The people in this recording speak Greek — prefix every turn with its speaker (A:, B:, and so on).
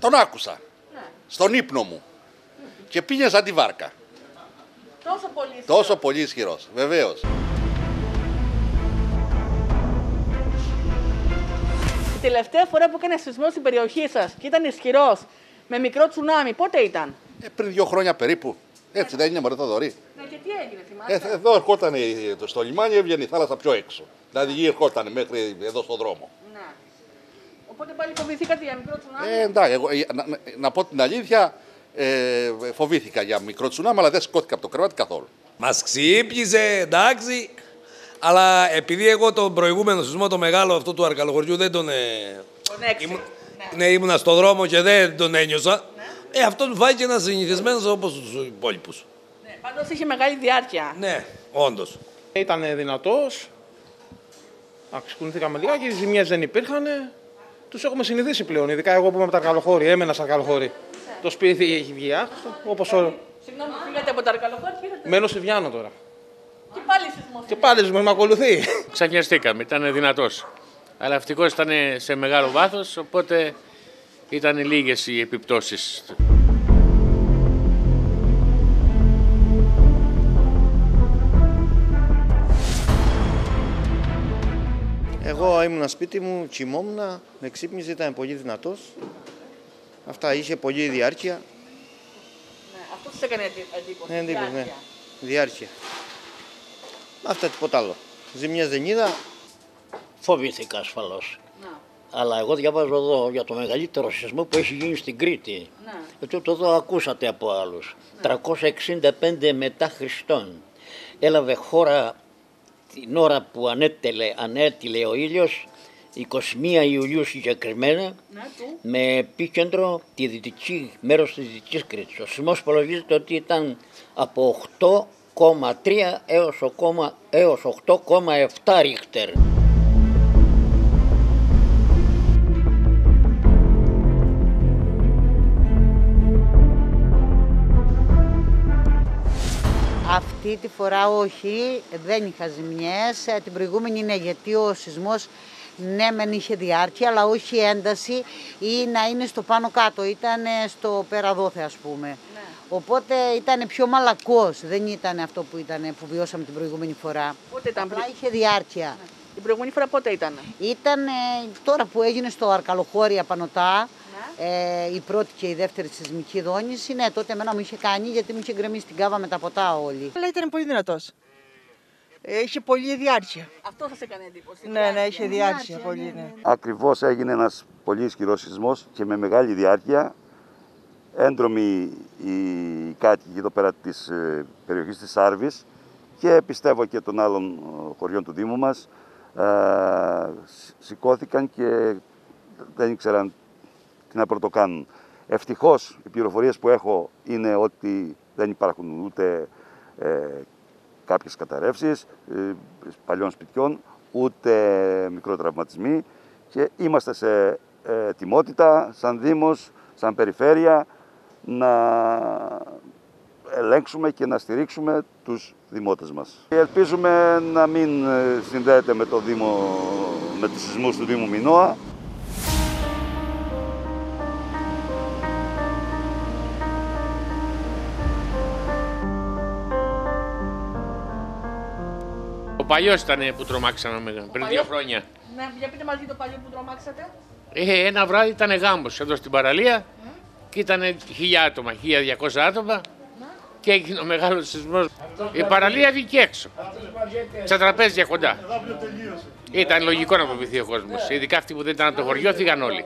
A: Τον άκουσα.
B: Ναι.
A: Στον ύπνο μου. Και πήγε σαν τη βάρκα.
B: Τόσο πολύ.
A: Τόσο πολύ ισχυρός. Βεβαίως.
B: Η τελευταία φορά που έκανε σεισμό στην περιοχή σας και ήταν ισχυρός με μικρό τσουνάμι, πότε ήταν;
A: Ε, πριν δύο χρόνια περίπου. Έτσι δεν είναι, Μωρέ Θοδωρή.
B: Ναι, και τι έγινε, θυμάστε.
A: Ε, εδώ ερχόταν η- το- στο λιμάνι, έβγαινε η θάλασσα πιο έξω. Δηλαδή γη ερχόταν μέχρι εδώ στον δρόμο.
B: Ναι. Οπότε πάλι φοβηθήκατε για μικρό τσουνάμι.
A: Ε, εντάξει, εγώ, ε, να, να- να πω την αλήθεια, ε, φοβήθηκα για μικρό τσουνάμι, αλλά δεν σηκώθηκα από το κρεβάτι καθόλου.
C: Μας ξύπνησε, εντάξει. Αλλά επειδή εγώ τον προηγούμενο σεισμό, το μεγάλο αυτό του Αρκαλοχωριού, δεν τον. Ε,
B: Τον έξι.
C: ήμουν,
B: Ναι.
C: ναι, ήμουνα στον δρόμο και δεν τον ένιωσα. Ε, αυτό μου φάει και ένας συνηθισμένος όπως τους υπόλοιπους.
B: Ναι, Πάντως είχε μεγάλη διάρκεια.
C: Ναι, όντως.
D: Ήταν δυνατός. Αξικουνηθήκαμε λιγάκι, οι ζημιές δεν υπήρχαν. Τους έχουμε συνηθίσει πλέον. Ειδικά εγώ που είμαι από τα Αρκαλοχώρη, έμενα στα Αρκαλοχώρη. Το σπίτι έχει βγει άχρηστο, όπως ο...
B: Συγγνώμη, φύγατε από τα αρκαλοχώρια και ήρθατε.
D: μένω στη Βιάνο τώρα.
B: Και πάλι σεισμό.
D: Και πάλι με ακολουθεί.
E: Ξαφνιαστήκαμε, ήταν δυνατός. Αλλά ευτυχώς ήταν σε μεγάλο βάθος, οπότε ήταν λίγες οι επιπτώσεις.
F: Εγώ ήμουν σπίτι μου, κοιμόμουν, με ξύπνησε, ήταν πολύ δυνατός. Αυτά είχε πολλή διάρκεια.
B: Ναι, αυτό του έκανε εντι- εντύπωση.
F: Ναι, εντύπωση, ναι.
B: διάρκεια.
F: Διάρκεια. Αυτά τίποτα άλλο. Ζημιές δεν είδα.
G: Φοβήθηκα ασφαλώς.
B: Να,
G: Αλλά εγώ διαβάζω εδώ για το μεγαλύτερο σεισμό που έχει γίνει στην Κρήτη.
B: ναι.
G: Και το εδώ ακούσατε από άλλους. 365 μετά Χριστόν. Έλαβε χώρα την ώρα που ανέτελε, ανέτειλε ο ήλιος, 21 Ιουλίου συγκεκριμένα,
B: Ναι, του.
G: με επίκεντρο τη δυτική μέρος της Δυτικής Κρήτης. Ο σεισμός υπολογίζεται ότι ήταν από 8,3 έως, 8,- έως 8,7 ρίχτερ.
H: Αυτή τη φορά όχι, δεν είχα ζημιές. Ε, Την προηγούμενη είναι γιατί ο σεισμός ναι μεν είχε διάρκεια αλλά όχι ένταση ή να είναι στο πάνω κάτω, ήταν στο περαδόθε ας πούμε. Οπότε ήταν πιο μαλακός, δεν ήταν αυτό που, ήταν, που βιώσαμε την προηγούμενη φορά.
B: Πότε ήταν
H: Απλά
B: πριν.
H: είχε διάρκεια.
B: Την προηγούμενη φορά πότε ήταν.
H: Ήταν ε, τώρα που έγινε στο Αρκαλοχώρια Πανωτά, ε, η πρώτη και η δεύτερη σεισμική δόνηση, ναι, τότε εμένα μου είχε κάνει γιατί μου είχε γκρεμίσει την κάβα με τα ποτά όλοι.
I: Αλλά ήταν πολύ δυνατός. Είχε πολλή διάρκεια.
B: Αυτό σα έκανε εντύπωση.
I: Ναι, ναι, είχε διάρκεια
H: Διάρκεια,
I: πολύ.
H: ναι,
I: Ναι.
J: Ακριβώς έγινε ένας πολύ ισχυρός σεισμός και με μεγάλη διάρκεια. Έντρομοι οι κάτοικοι εδώ πέρα της ε, περιοχής της Σάρβης και πιστεύω και των άλλων ε, χωριών του Δήμου μας ε, σ- σηκώθηκαν και δεν ήξεραν τι να πρωτοκάνουν. Ευτυχώς οι πληροφορίες που έχω είναι ότι δεν υπάρχουν ούτε ε, κάποιες καταρρεύσεις ε, παλιών σπιτιών, ούτε μικροτραυματισμοί και είμαστε σε ε, ετοιμότητα σαν Δήμος, σαν Περιφέρεια να ελέγξουμε και να στηρίξουμε τους δημότες μας. Ελπίζουμε να μην ε, συνδέεται με, το Δήμο, με τους σεισμούς του Δήμου Μινώα.
E: Ο παλιός ήταν που τρομάξαμε πριν δύο
B: παλιός;
E: χρόνια.
B: Ναι, για πείτε μαζί το παλιό που τρομάξατε.
E: Ε, ένα βράδυ ήταν γάμος εδώ στην παραλία και ήταν χίλια άτομα, 1200 άτομα και έγινε ο μεγάλος σεισμός. Η παραλία βγήκε έξω, στα τραπέζια κοντά. Ήταν λογικό να φοβηθεί ο κόσμος, ειδικά αυτοί που δεν ήταν από το χωριό, φύγαν όλοι.